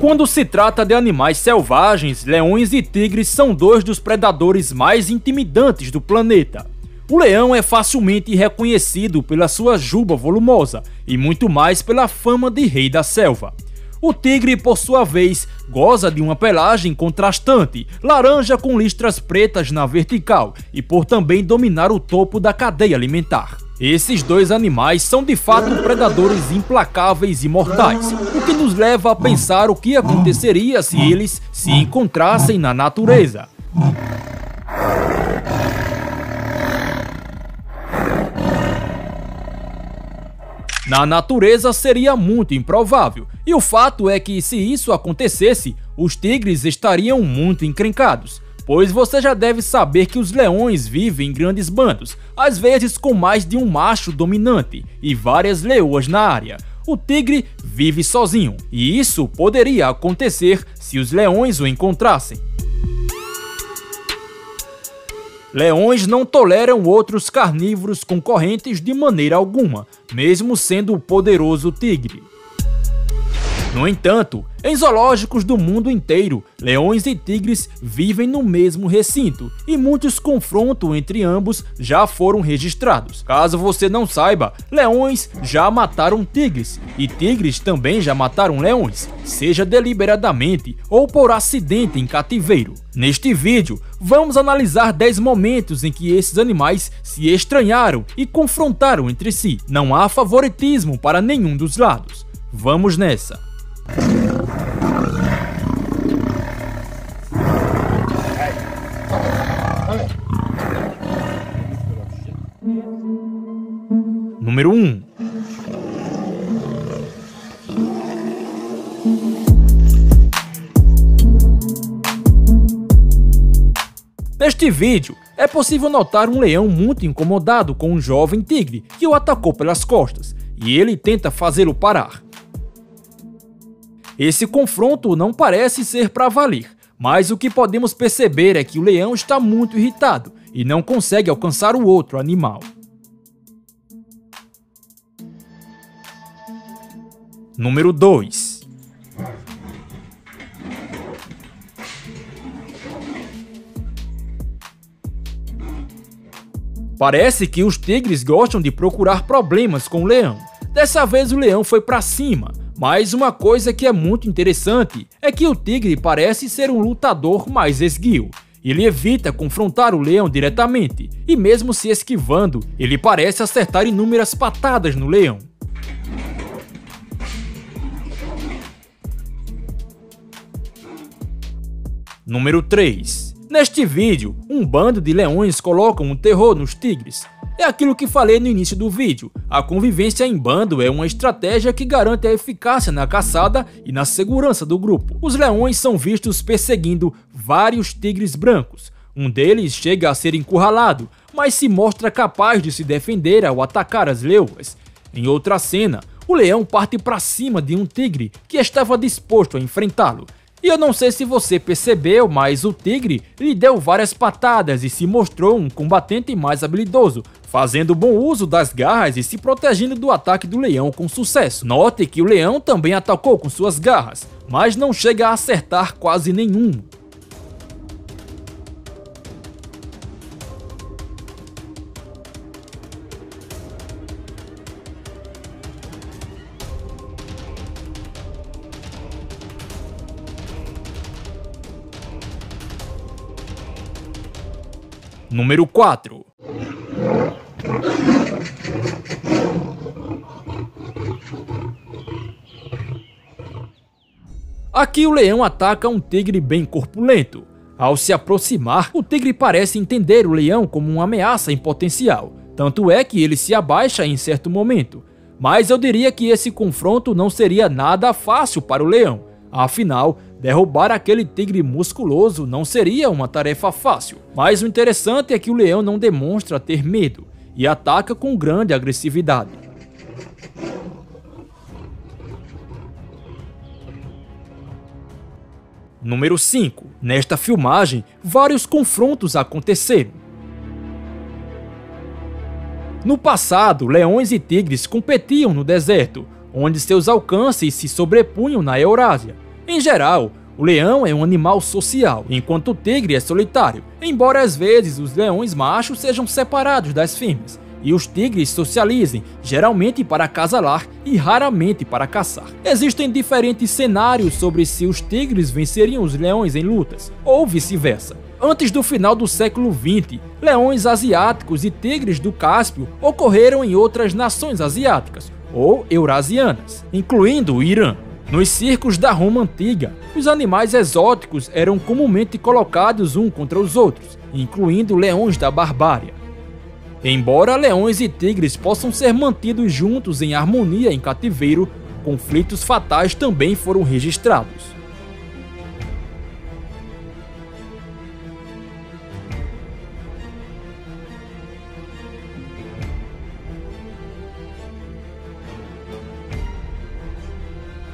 Quando se trata de animais selvagens, leões e tigres são dois dos predadores mais intimidantes do planeta. O leão é facilmente reconhecido pela sua juba volumosa e muito mais pela fama de rei da selva. O tigre, por sua vez, goza de uma pelagem contrastante, laranja com listras pretas na vertical e por também dominar o topo da cadeia alimentar. Esses dois animais são de fato predadores implacáveis e mortais, o que nos leva a pensar o que aconteceria se eles se encontrassem na natureza. Na natureza seria muito improvável, e o fato é que se isso acontecesse, os tigres estariam muito encrencados, pois você já deve saber que os leões vivem em grandes bandos, às vezes com mais de um macho dominante e várias leoas na área. O tigre vive sozinho, e isso poderia acontecer se os leões o encontrassem. Leões não toleram outros carnívoros concorrentes de maneira alguma, mesmo sendo o poderoso tigre. No entanto, em zoológicos do mundo inteiro, leões e tigres vivem no mesmo recinto e muitos confrontos entre ambos já foram registrados. Caso você não saiba, leões já mataram tigres e tigres também já mataram leões, seja deliberadamente ou por acidente em cativeiro. Neste vídeo, vamos analisar 10 momentos em que esses animais se estranharam e confrontaram entre si. Não há favoritismo para nenhum dos lados. Vamos nessa! Número 1 um. Neste vídeo, é possível notar um leão muito incomodado com um jovem tigre que o atacou pelas costas, e ele tenta fazê-lo parar. Esse confronto não parece ser para valer, mas o que podemos perceber é que o leão está muito irritado e não consegue alcançar o outro animal. Número 2 Parece que os tigres gostam de procurar problemas com o leão. Dessa vez o leão foi para cima, mas uma coisa que é muito interessante é que o tigre parece ser um lutador mais esguio. Ele evita confrontar o leão diretamente, e mesmo se esquivando, ele parece acertar inúmeras patadas no leão. Número 3. Neste vídeo, um bando de leões colocam um terror nos tigres, é aquilo que falei no início do vídeo, a convivência em bando é uma estratégia que garante a eficácia na caçada e na segurança do grupo. Os leões são vistos perseguindo vários tigres brancos, um deles chega a ser encurralado, mas se mostra capaz de se defender ao atacar as leoas. Em outra cena, o leão parte para cima de um tigre que estava disposto a enfrentá-lo, e eu não sei se você percebeu, mas o tigre lhe deu várias patadas e se mostrou um combatente mais habilidoso, fazendo bom uso das garras e se protegendo do ataque do leão com sucesso. Note que o leão também atacou com suas garras, mas não chega a acertar quase nenhum. Número 4 Aqui o leão ataca um tigre bem corpulento. Ao se aproximar, o tigre parece entender o leão como uma ameaça em potencial, tanto é que ele se abaixa em certo momento. Mas eu diria que esse confronto não seria nada fácil para o leão, afinal, Derrubar aquele tigre musculoso não seria uma tarefa fácil, mas o interessante é que o leão não demonstra ter medo e ataca com grande agressividade. Número 5. Nesta filmagem, vários confrontos aconteceram. No passado, leões e tigres competiam no deserto, onde seus alcances se sobrepunham na Eurásia. Em geral, o leão é um animal social, enquanto o tigre é solitário, embora às vezes os leões machos sejam separados das fêmeas e os tigres socializem, geralmente para acasalar e raramente para caçar. Existem diferentes cenários sobre se os tigres venceriam os leões em lutas, ou vice-versa. Antes do final do século XX, leões asiáticos e tigres do Cáspio ocorreram em outras nações asiáticas, ou eurasianas, incluindo o Irã. Nos circos da Roma antiga, os animais exóticos eram comumente colocados um contra os outros, incluindo leões da barbárie. Embora leões e tigres possam ser mantidos juntos em harmonia em cativeiro, conflitos fatais também foram registrados.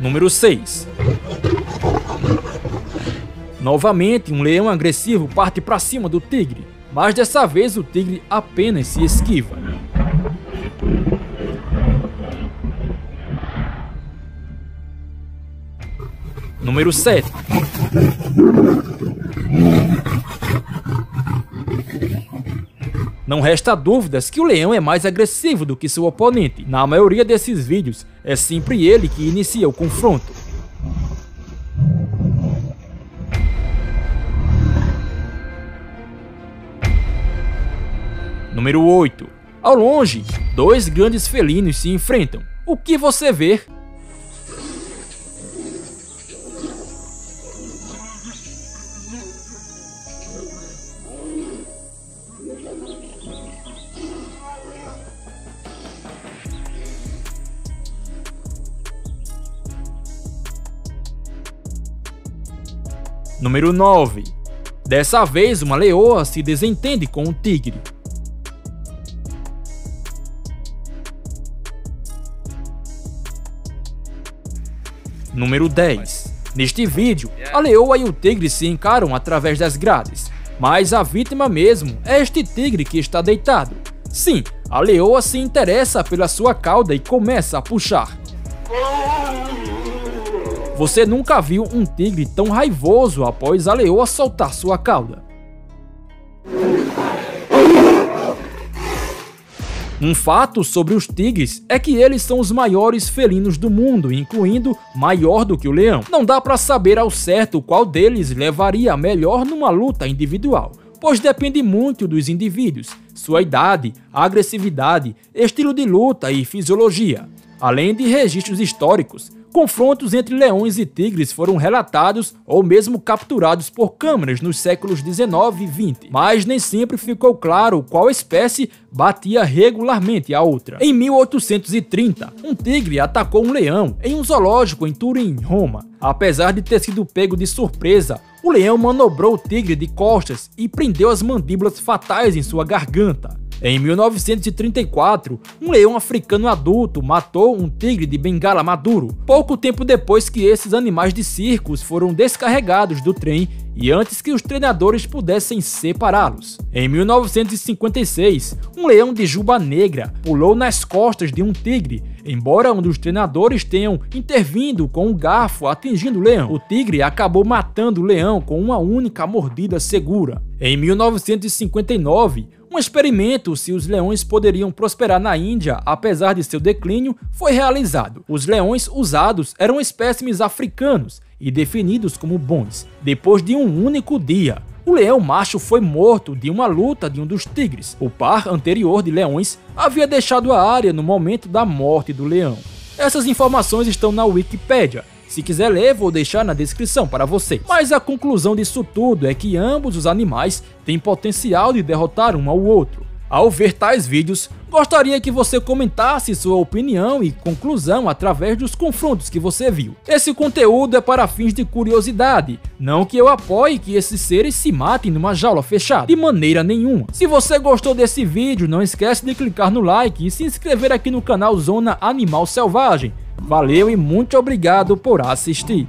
Número 6. Novamente, um leão agressivo parte para cima do tigre, mas dessa vez o tigre apenas se esquiva. Número 7. Não resta dúvidas que o leão é mais agressivo do que seu oponente. Na maioria desses vídeos, é sempre ele que inicia o confronto. Número 8. Ao longe, dois grandes felinos se enfrentam. O que você vê? Número 9. Dessa vez, uma leoa se desentende com um tigre. Número 10. Neste vídeo, a leoa e o tigre se encaram através das grades, mas a vítima mesmo é este tigre que está deitado. Sim, a leoa se interessa pela sua cauda e começa a puxar. Você nunca viu um tigre tão raivoso após a leoa soltar sua cauda. Um fato sobre os tigres é que eles são os maiores felinos do mundo, incluindo maior do que o leão. Não dá para saber ao certo qual deles levaria melhor numa luta individual, pois depende muito dos indivíduos, sua idade, agressividade, estilo de luta e fisiologia, além de registros históricos. Confrontos entre leões e tigres foram relatados ou mesmo capturados por câmeras nos séculos 19 e 20, mas nem sempre ficou claro qual espécie batia regularmente a outra. Em 1830, um tigre atacou um leão em um zoológico em Turim, Roma. Apesar de ter sido pego de surpresa, o leão manobrou o tigre de costas e prendeu as mandíbulas fatais em sua garganta. Em 1934, um leão africano adulto matou um tigre de bengala maduro, pouco tempo depois que esses animais de circos foram descarregados do trem e antes que os treinadores pudessem separá-los. Em 1956, um leão de juba negra pulou nas costas de um tigre, embora um dos treinadores tenham intervindo com um garfo atingindo o leão. O tigre acabou matando o leão com uma única mordida segura. Em 1959, um experimento se os leões poderiam prosperar na Índia apesar de seu declínio foi realizado. Os leões usados eram espécimes africanos e definidos como bons. Depois de um único dia, o leão macho foi morto de uma luta de um dos tigres. O par anterior de leões havia deixado a área no momento da morte do leão. Essas informações estão na Wikipedia se quiser ler, vou deixar na descrição para vocês. Mas a conclusão disso tudo é que ambos os animais têm potencial de derrotar um ao outro. Ao ver tais vídeos, gostaria que você comentasse sua opinião e conclusão através dos confrontos que você viu. Esse conteúdo é para fins de curiosidade, não que eu apoie que esses seres se matem numa jaula fechada, de maneira nenhuma. Se você gostou desse vídeo, não esquece de clicar no like e se inscrever aqui no canal Zona Animal Selvagem Valeu e muito obrigado por assistir.